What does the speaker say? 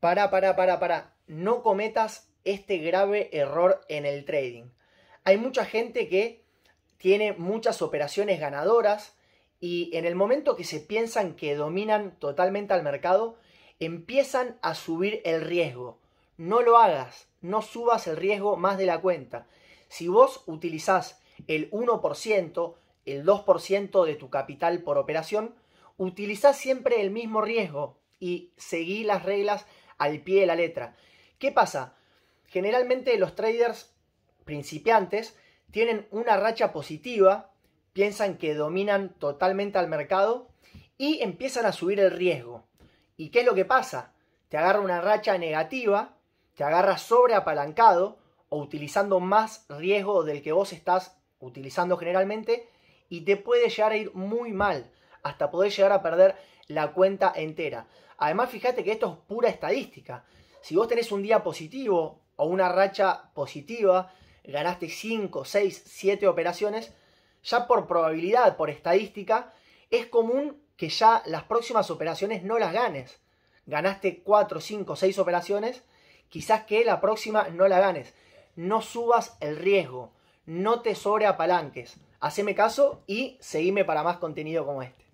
Para, para, para, para. No cometas este grave error en el trading. Hay mucha gente que tiene muchas operaciones ganadoras y en el momento que se piensan que dominan totalmente al mercado, empiezan a subir el riesgo. No lo hagas, no subas el riesgo más de la cuenta. Si vos utilizás el 1%, el 2% de tu capital por operación, utilizás siempre el mismo riesgo y seguí las reglas al pie de la letra. ¿Qué pasa? Generalmente los traders principiantes tienen una racha positiva, piensan que dominan totalmente al mercado y empiezan a subir el riesgo. ¿Y qué es lo que pasa? Te agarra una racha negativa, te agarra sobreapalancado o utilizando más riesgo del que vos estás utilizando generalmente y te puede llegar a ir muy mal, hasta poder llegar a perder la cuenta entera. Además, fíjate que esto es pura estadística. Si vos tenés un día positivo o una racha positiva, ganaste 5, 6, 7 operaciones, ya por probabilidad, por estadística, es común que ya las próximas operaciones no las ganes. Ganaste 4, 5, 6 operaciones, quizás que la próxima no la ganes. No subas el riesgo, no te sobreapalanques. Haceme caso y seguime para más contenido como este.